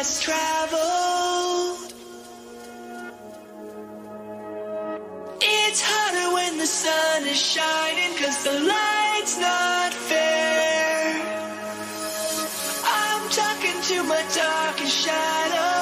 less traveled. It's harder when the sun is shining, cause the light's not fair. I'm talking to my darkest shadow.